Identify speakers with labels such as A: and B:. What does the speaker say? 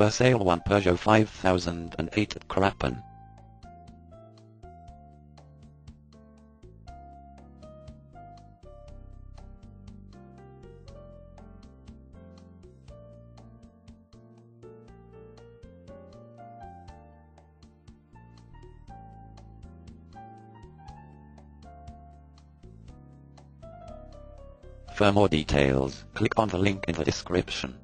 A: For sale one Peugeot 5008 at Crappen. For more details, click on the link in the description.